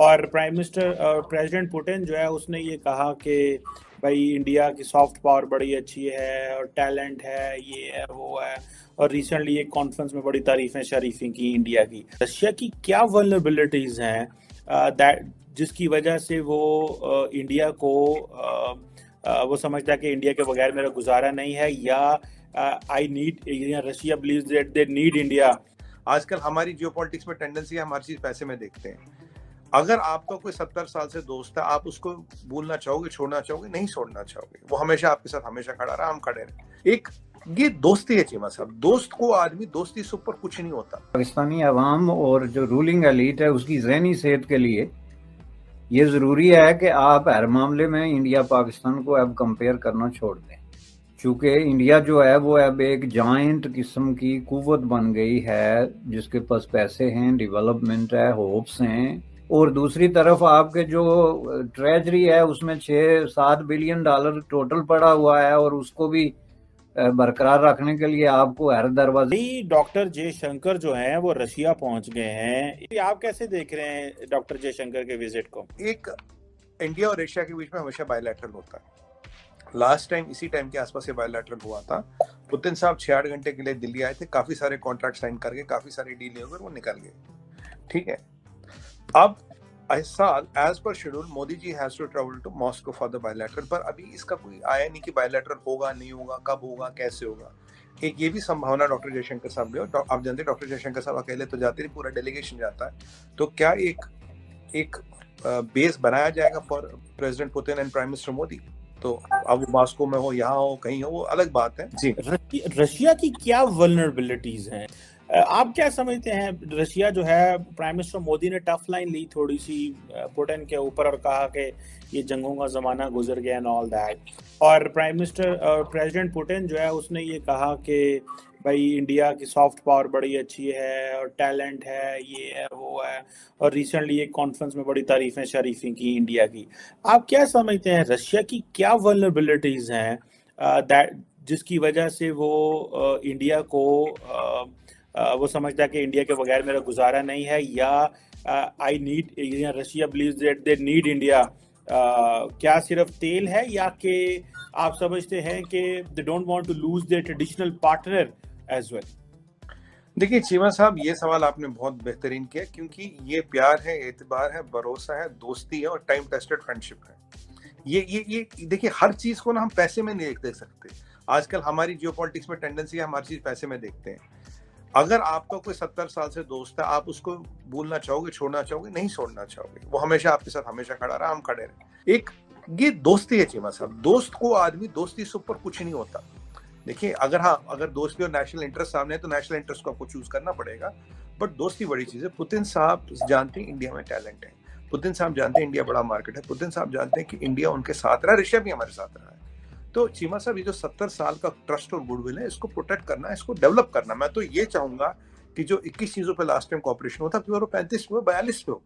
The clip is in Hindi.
और प्राइम मिनिस्टर प्रेसिडेंट पुतिन जो है, उसने ये कहा कि भाई इंडिया की सॉफ्ट पावर बड़ी अच्छी है, और टैलेंट है, ये है, वो है। और रिसेंटली एक कॉन्फ्रेंस में बड़ी तारीफें शरीफी की इंडिया की। रशिया की क्या वनरेबिलिटीज हैं दैट जिसकी वजह से वो इंडिया को वो समझता है कि इंडिया के बगैर मेरा गुजारा नहीं है, या I need Russia believe that they need India आजकल हमारी जियो में टेंडेंसी है हम हर चीज़ पैसे में देखते हैं। अगर आपका कोई सत्तर साल से दोस्त है, आप उसको भूलना चाहोगे, छोड़ना चाहोगे, नहीं छोड़ना चाहोगे। वो हमेशा आपके साथ हमेशा खड़ा रहा, हम खड़े रहे। एक, ये दोस्ती है चीमा साहब। दोस्त को आदमी, दोस्ती से ऊपर कुछ नहीं होता। पाकिस्तानी अवाम और जो रूलिंग एलिट है, उसकी जहनी सेहत के लिए ये ज़रूरी है कि आप हर मामले में इंडिया, पाकिस्तान को अब कंपेयर करना छोड़ दें। चूँकि इंडिया जो है, वो अब एक जॉइंट किस्म की कुवत बन गई है, जिसके पास पैसे हैं डेवलपमेंट है होप्स हैं। और दूसरी तरफ़ आपके जो ट्रेजरी है उसमें छह सात बिलियन डॉलर टोटल पड़ा हुआ है और उसको भी बरकरार रखने के लिए आपको हर दरवाजे डॉक्टर जयशंकर जो हैं वो रशिया पहुँच गए हैं। आप कैसे देख रहे हैं डॉक्टर जयशंकर के विज़िट को? एक इंडिया और रशिया के बीच में हमेशा बायोलैटरल होता है। लास्ट टाइम इसी टाइम के आसपास ये बायोलैटरल हुआ था। पुतिन साहब छह आठ घंटे के लिए दिल्ली आए थे काफ़ी सारे कॉन्ट्रैक्ट साइन करके काफ़ी सारे डील हो गए वो निकल गए। ठीक है? अब इस साल as per schedule Modi ji has to travel to Moscow for the bilateral पर अभी इसका कोई आया नहीं कि बायोलेटरल होगा, नहीं होगा, कब होगा, कैसे होगा। एक ये भी संभावना डॉक्टर जयशंकर साहब ने आप जानते डॉक्टर जयशंकर साहब अकेले तो जाते नहीं, पूरा डेलीगेशन जाता है। तो क्या एक एक बेस बनाया जाएगा for president Putin and prime minister Modi तो अब मॉस्को में हो, यहाँ हो, कहीं हो, वो अलग बात है। जी। रशिया की क्या वनरेबिलिटीज हैं? आप क्या समझते हैं? रशिया जो है प्राइम मिनिस्टर मोदी ने टफ लाइन ली थोड़ी सी पुटिन के ऊपर और कहा कि ये जंगों का जमाना गुजर गया एंड ऑल दैट और प्राइम मिनिस्टर और प्रेसिडेंट पुटिन जो है, उसने ये कहा कि भाई इंडिया की सॉफ्ट पावर बड़ी अच्छी है और टैलेंट है, ये है, वो है। और रिसेंटली एक कॉन्फ्रेंस में बड़ी तारीफें शरीफी की इंडिया की। आप क्या समझते हैं, रशिया की क्या वनरेबिलिटीज हैं दैट जिसकी वजह से वो इंडिया को वो समझता है कि इंडिया के बगैर मेरा गुजारा नहीं है, या I need Russia believe that they need India क्या सिर्फ़ तेल है, या कि आप समझते हैं कि they don't want to lose their traditional partner as well देखिए, चीमा साहब, ये सवाल आपने बहुत बेहतरीन किया, क्योंकि ये प्यार है, एतबार है, भरोसा है, दोस्ती है और टाइम टेस्टेड फ्रेंडशिप है। ये ये ये, देखिए, हर चीज़ को ना हम पैसे में नहीं देख सकते। आजकल हमारी जियो में टेंडेंसी है, हम हर चीज़ पैसे में देखते हैं। अगर आपका कोई सत्तर साल से दोस्त है, आप उसको भूलना चाहोगे, छोड़ना चाहोगे, नहीं छोड़ना चाहोगे। वो हमेशा आपके साथ हमेशा खड़ा रहा, हम खड़े रहे। एक, ये दोस्ती है चीमा साहब। दोस्त को आदमी, दोस्ती से ऊपर कुछ नहीं होता। देखिए, अगर हाँ अगर दोस्ती और नेशनल इंटरेस्ट सामने है तो नेशनल इंटरेस्ट को आपको चूज़ करना पड़ेगा। बट दोस्ती बड़ी चीज़ है। पुतिन साहब जानते हैं इंडिया में टैलेंट है। पुतिन साहब जानते हैं इंडिया बड़ा मार्केट है। पुतिन साहब जानते हैं कि इंडिया उनके साथ रहा है रशिया भी हमारे साथ रहा है। तो चीमा साहब, ये जो सत्तर साल का ट्रस्ट और गुडविल है, इसको प्रोटेक्ट करना, इसको डेवलप करना। मैं तो ये चाहूँगा कि जो 21 चीज़ों पर लास्ट टाइम कॉपरेशन हुआ था फिर पैंतीस पे बयालीस पे हो।